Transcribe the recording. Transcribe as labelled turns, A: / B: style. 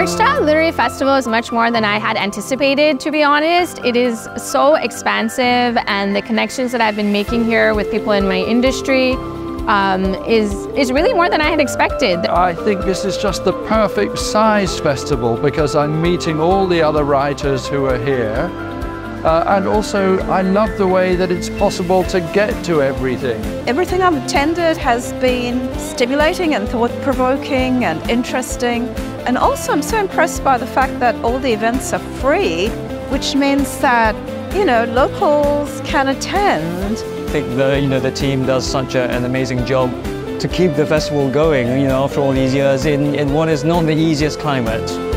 A: Literary Festival is much more than I had anticipated, to be honest. It is so expansive, and the connections that I've been making here with people in my industry um, is, is really more than I had expected.
B: I think this is just the perfect size festival because I'm meeting all the other writers who are here. Uh, and also, I love the way that it's possible to get to everything.
C: Everything I've attended has been stimulating and thought provoking and interesting. And also, I'm so impressed by the fact that all the events are free, which means that, you know, locals can attend.
D: I think the, you know, the team does such a, an amazing job to keep the festival going, you know, after all these years in, in what is not the easiest climate.